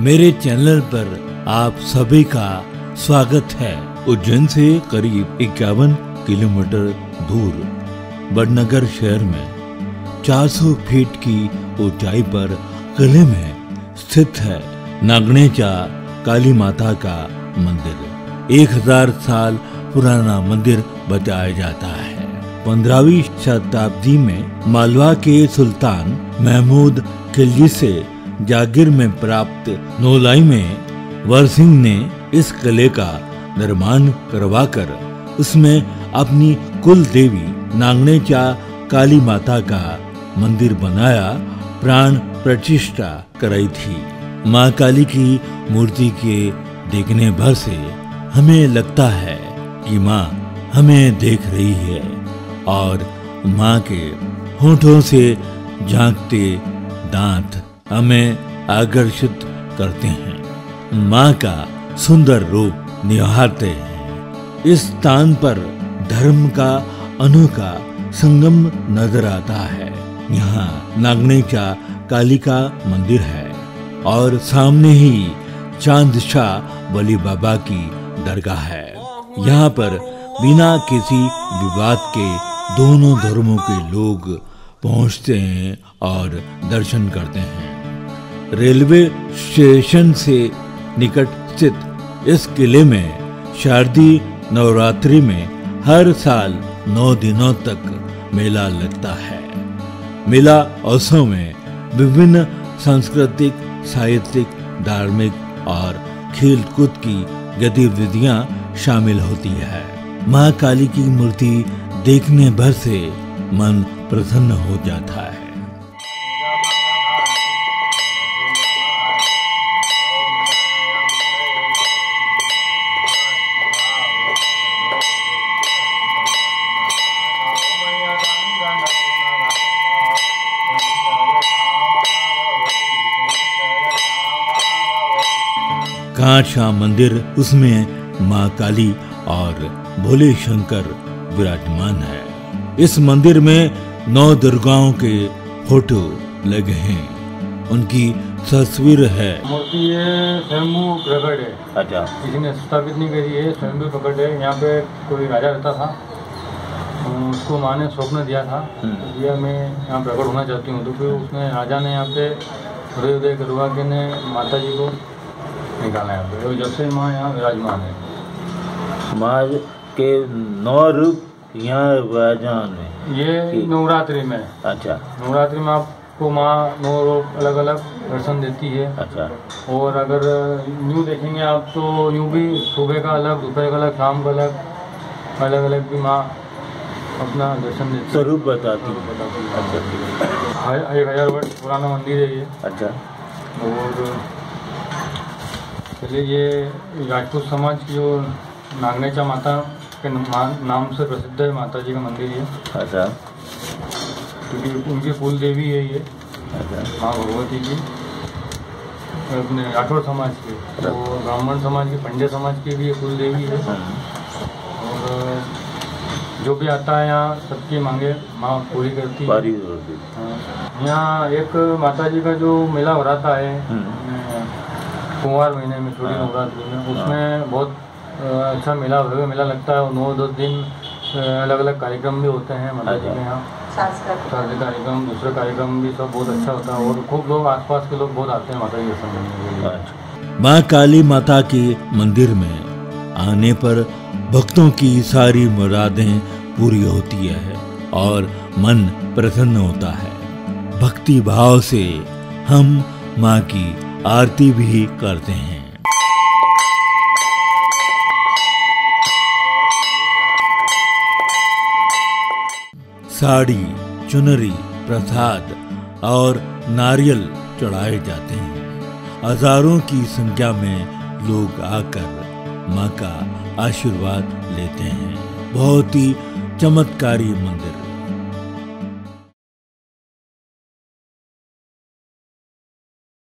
मेरे चैनल पर आप सभी का स्वागत है। उज्जैन से करीब इक्यावन किलोमीटर दूर बड़नगर शहर में 400 फीट की ऊंचाई पर किले में स्थित है नागणेचा काली माता का मंदिर। एक हज़ार साल पुराना मंदिर बताया जाता है। पंद्रहवीं शताब्दी में मालवा के सुल्तान महमूद खिलजी से जागीर में प्राप्त नोलाई में वर सिंह ने इस किले का निर्माण करवाकर उसमें अपनी कुल देवी नागनेचा काली माता का मंदिर बनाया, प्राण प्रतिष्ठा कराई थी। माँ काली की मूर्ति के देखने भर से हमें लगता है कि माँ हमें देख रही है और माँ के होठों से झांकते दांत हमें आकर्षित करते हैं। माँ का सुंदर रूप निहारते हैं। इस स्थान पर धर्म का अनोखा संगम नज़र आता है। यहाँ नागनेचा काली का मंदिर है और सामने ही चाँद शाह वली बाबा की दरगाह है। यहाँ पर बिना किसी विवाद के दोनों धर्मों के लोग पहुँचते हैं और दर्शन करते हैं। रेलवे स्टेशन से निकट स्थित इस किले में शारदीय नवरात्रि में हर साल नौ दिनों तक मेला लगता है। मेला उत्सव में विभिन्न सांस्कृतिक, साहित्यिक, धार्मिक और खेल कूद की गतिविधियाँ शामिल होती है। माँ काली की मूर्ति देखने भर से मन प्रसन्न हो जाता है। कांचा मंदिर उसमें माँ काली और भोले शंकर विराजमान है। इस मंदिर में नौ दुर्गाओं के फ़ोटो लगे हैं। उनकी तस्वीर है। मूर्ति ये स्वयंभू प्रकट है। अच्छा। किसी ने स्थापित नहीं करी है स्वयंभू प्रकट है। यहाँ पे कोई राजा रहता था उसको माँ ने स्वप्न दिया था। हम्म। दिया मैं यहाँ प्रकट होना चाहती हूँ। तो फिर उसने राजा ने यहाँ पे हृदय करवा के ने माता जी को निकाला यहाँ पे तो जब से माँ यहाँ विराजमान है। माँ के नौ रूप यहाँ विराजमान है। ये नवरात्रि में। अच्छा। नवरात्रि में आपको माँ नौ रूप अलग अलग दर्शन देती है। अच्छा। और अगर यूँ देखेंगे आप तो यूँ भी सुबह का अलग दोपहर का अलग शाम का अलग अलग अलग भी माँ अपना दर्शन देती है। स्वरूप बताती है। बताती अच्छा है। हाँ, एक हज़ार वर्ष पुराना मंदिर है ये। अच्छा। और चलिए ये राजपूत समाज की जो नागनेचा माता के नाम से प्रसिद्ध है माता जी का मंदिर ये। अच्छा। क्योंकि उनकी कुल देवी है ये। अच्छा। माँ भगवती की। अपने राठौर समाज की। तो ब्राह्मण समाज की पंडे समाज की भी ये कुल देवी है। हम्म, और जो भी आता है यहाँ सबकी मांगे माँ पूरी करती है। हाँ, यहाँ एक माता जी का जो मेला हो रहा है। कुंवार महीने में छोटी हाँ। नवरात्रि में। उसमें बहुत अच्छा मेला भव्य मेला लगता है और नौ दस दिन अलग अलग कार्यक्रम भी होते हैं माता जी। के यहाँ शादी कार्यक्रम दूसरे कार्यक्रम भी सब बहुत अच्छा होता है और खूब लोग आसपास के लोग बहुत आते हैं माता जी दर्शन करने के लिए। अच्छा माँ काली माता के मंदिर में आने पर भक्तों की सारी मुरादें पूरी होती है और मन प्रसन्न होता है। भक्ति भाव से हम माँ की आरती भी करते हैं। साड़ी, चुनरी, प्रसाद और नारियल चढ़ाए जाते हैं। हज़ारों की संख्या में लोग आकर माँ का आशीर्वाद लेते हैं। बहुत ही चमत्कारी मंदिर।